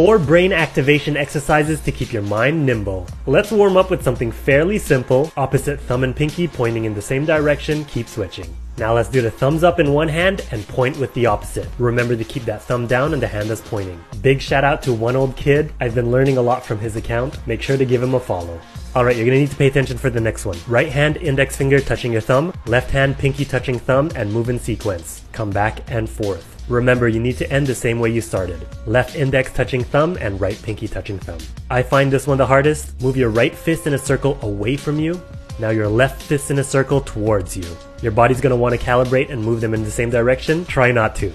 Four brain activation exercises to keep your mind nimble. Let's warm up with something fairly simple. Opposite thumb and pinky pointing in the same direction, keep switching. Now let's do the thumbs up in one hand and point with the opposite. Remember to keep that thumb down and the hand that's pointing. Big shout out to one old kid. I've been learning a lot from his account. Make sure to give him a follow. Alright, you're gonna need to pay attention for the next one. Right hand index finger touching your thumb, left hand pinky touching thumb, and move in sequence. Come back and forth. Remember, you need to end the same way you started. Left index touching thumb and right pinky touching thumb. I find this one the hardest. Move your right fist in a circle away from you now your left fist in a circle towards you. Your body's gonna wanna calibrate and move them in the same direction. Try not to.